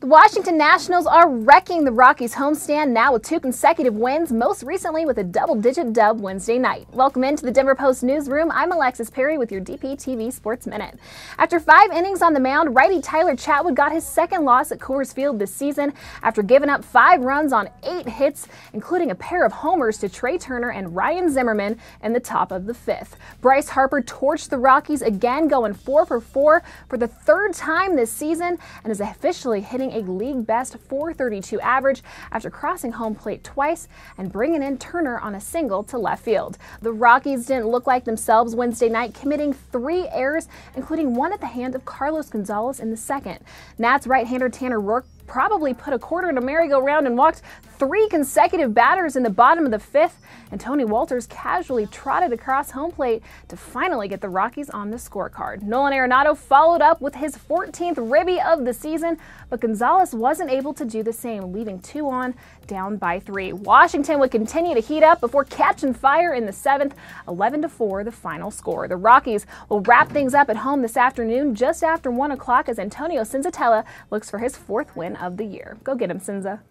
The Washington Nationals are wrecking the Rockies homestand now with two consecutive wins, most recently with a double-digit dub Wednesday night. Welcome into the Denver Post newsroom. I'm Alexis Perry with your DPTV Sports Minute. After five innings on the mound, righty Tyler Chatwood got his second loss at Coors Field this season after giving up five runs on eight hits, including a pair of homers to Trea Turner and Ryan Zimmerman in the top of the fifth. Bryce Harper torched the Rockies again, going four for four for the third time this season, and is officially hitting a league best 432 average after crossing home plate twice and bringing in Turner on a single to left field. The Rockies didn't look like themselves Wednesday night, committing three errors, including one at the hand of Carlos Gonzalez in the second. Nats right-hander Tanner Roark probably put a quarter in a merry-go-round and walked three consecutive batters in the bottom of the fifth, and Tony Wolters casually trotted across home plate to finally get the Rockies on the scorecard. Nolan Arenado followed up with his 14th ribby of the season, but Gonzalez wasn't able to do the same, leaving two on, down by three. Washington would continue to heat up before catching fire in the seventh, 11 to 4, the final score. The Rockies will wrap things up at home this afternoon just after 1 o'clock as Antonio Senzatela looks for his fourth win of the year. Go get him, Senza.